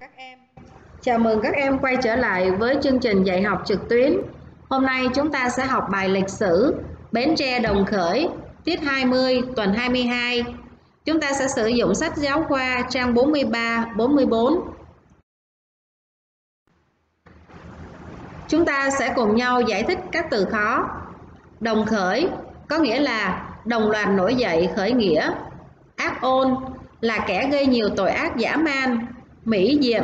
các em. Chào mừng các em quay trở lại với chương trình dạy học trực tuyến. Hôm nay chúng ta sẽ học bài lịch sử, Bến Tre Đồng Khởi, tiết 20 tuần 22 chúng ta sẽ sử dụng sách giáo khoa trang 43 44 chúng ta sẽ cùng nhau giải thích các từ khó. Đồng khởi có nghĩa là đồng loạt nổi dậy khởi nghĩa. Ác ôn là kẻ gây nhiều tội ác dã man. Mỹ Diệm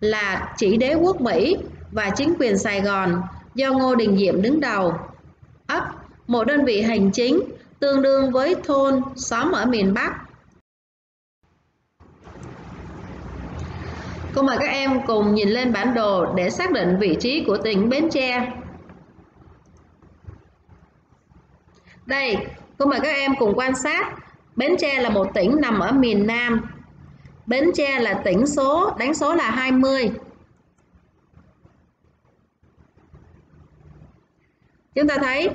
là chỉ đế quốc Mỹ và chính quyền Sài Gòn do Ngô Đình Diệm đứng đầu. Ấp, một đơn vị hành chính tương đương với thôn, xóm ở miền Bắc. Cô mời các em cùng nhìn lên bản đồ để xác định vị trí của tỉnh Bến Tre. Đây, cô mời các em cùng quan sát. Bến Tre là một tỉnh nằm ở miền Nam, Bến Tre là tỉnh số, đánh số là 20. Chúng ta thấy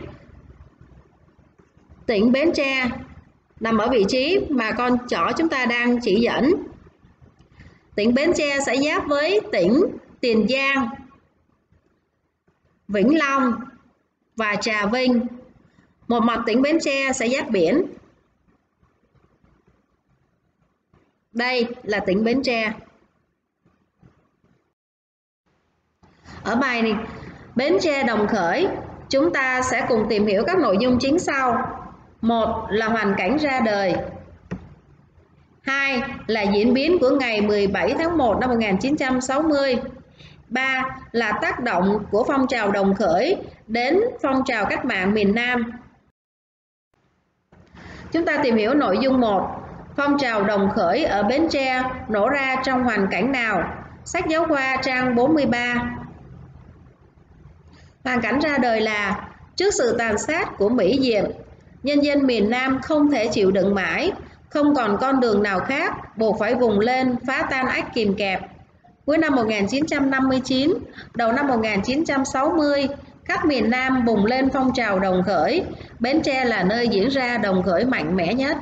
tỉnh Bến Tre nằm ở vị trí mà con chỏ chúng ta đang chỉ dẫn. Tỉnh Bến Tre sẽ giáp với tỉnh Tiền Giang, Vĩnh Long và Trà Vinh. Một mặt tỉnh Bến Tre sẽ giáp biển Đây là tỉnh Bến Tre. Ở bài này, Bến Tre Đồng Khởi, chúng ta sẽ cùng tìm hiểu các nội dung chính sau. Một là hoàn cảnh ra đời. Hai là diễn biến của ngày 17 tháng 1 năm 1960. Ba là tác động của phong trào đồng khởi đến phong trào cách mạng miền Nam. Chúng ta tìm hiểu nội dung 1 Phong trào đồng khởi ở Bến Tre nổ ra trong hoàn cảnh nào? Sách giáo khoa trang 43 Hoàn cảnh ra đời là trước sự tàn sát của Mỹ Diệm, nhân dân miền Nam không thể chịu đựng mãi, không còn con đường nào khác, buộc phải vùng lên phá tan ách kìm kẹp. Cuối năm 1959, đầu năm 1960, khắp miền Nam bùng lên phong trào đồng khởi, Bến Tre là nơi diễn ra đồng khởi mạnh mẽ nhất.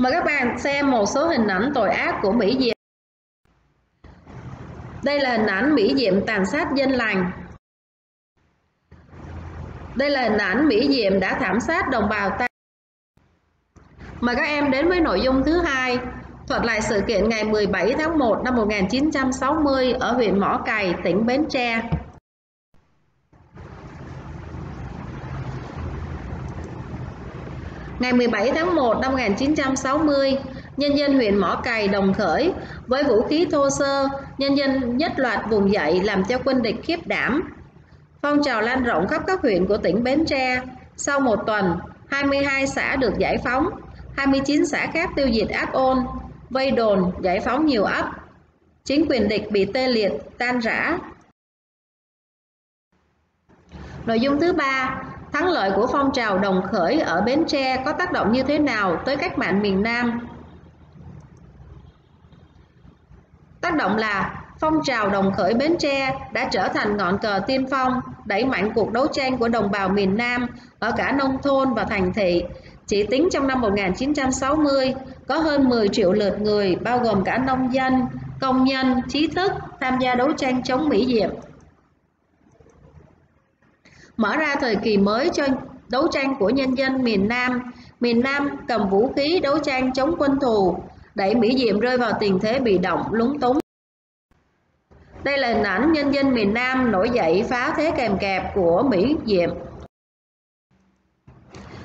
Mời các bạn xem một số hình ảnh tội ác của Mỹ Diệm. Đây là hình ảnh Mỹ Diệm tàn sát dân lành. Đây là hình ảnh Mỹ Diệm đã thảm sát đồng bào ta. Mời các em đến với nội dung thứ hai, thuật lại sự kiện ngày 17 tháng 1 năm 1960 ở huyện Mỏ Cày, tỉnh Bến Tre. Ngày 17 tháng 1 năm 1960, nhân dân huyện Mỏ Cày đồng khởi với vũ khí thô sơ, nhân dân nhất loạt vùng dậy làm cho quân địch khiếp đảm. Phong trào lan rộng khắp các huyện của tỉnh Bến Tre. Sau một tuần, 22 xã được giải phóng, 29 xã khác tiêu diệt ác ôn, vây đồn, giải phóng nhiều ấp. Chính quyền địch bị tê liệt, tan rã. Nội dung thứ ba, Thắng lợi của phong trào đồng khởi ở Bến Tre có tác động như thế nào tới cách mạng miền Nam? Tác động là phong trào đồng khởi Bến Tre đã trở thành ngọn cờ tiên phong, đẩy mạnh cuộc đấu tranh của đồng bào miền Nam ở cả nông thôn và thành thị. Chỉ tính trong năm 1960, có hơn 10 triệu lượt người, bao gồm cả nông dân, công nhân, trí thức, tham gia đấu tranh chống Mỹ Diệm mở ra thời kỳ mới cho đấu tranh của nhân dân miền Nam. Miền Nam cầm vũ khí đấu tranh chống quân thù, đẩy Mỹ Diệm rơi vào tình thế bị động, lúng túng. Đây là hình ảnh nhân dân miền Nam nổi dậy phá thế kèm kẹp của Mỹ Diệm.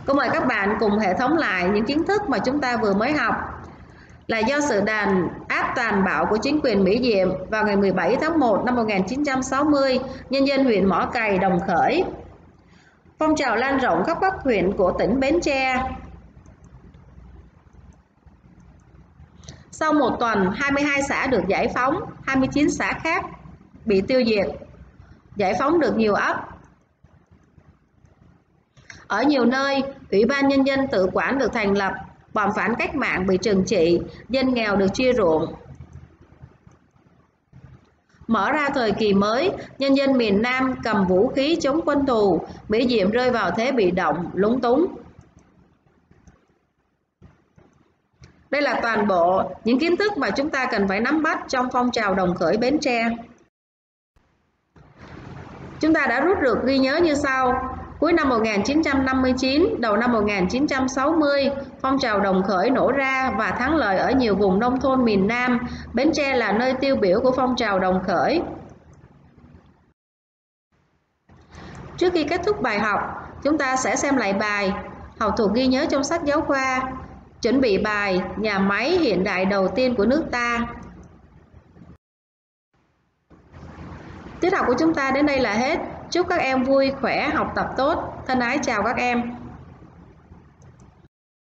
Cô mời các bạn cùng hệ thống lại những kiến thức mà chúng ta vừa mới học là do sự đàn áp tàn bạo của chính quyền Mỹ Diệm vào ngày 17 tháng 1 năm 1960, nhân dân huyện Mỏ Cày đồng khởi Phong trào lan rộng khắp các huyện của tỉnh Bến Tre. Sau một tuần, 22 xã được giải phóng, 29 xã khác bị tiêu diệt. Giải phóng được nhiều ấp. Ở nhiều nơi, Ủy ban Nhân dân tự quản được thành lập, bọn phản cách mạng bị trừng trị, dân nghèo được chia ruộng, Mở ra thời kỳ mới, nhân dân miền Nam cầm vũ khí chống quân thù, Mỹ Diệm rơi vào thế bị động, lúng túng. Đây là toàn bộ những kiến thức mà chúng ta cần phải nắm bắt trong phong trào đồng khởi Bến Tre. Chúng ta đã rút được ghi nhớ như sau. Cuối năm 1959, đầu năm 1960, phong trào đồng khởi nổ ra và thắng lợi ở nhiều vùng nông thôn miền Nam. Bến Tre là nơi tiêu biểu của phong trào đồng khởi. Trước khi kết thúc bài học, chúng ta sẽ xem lại bài học thuộc ghi nhớ trong sách giáo khoa chuẩn bị bài nhà máy hiện đại đầu tiên của nước ta tiết học của chúng ta đến đây là hết chúc các em vui khỏe học tập tốt. Thân ái chào các em.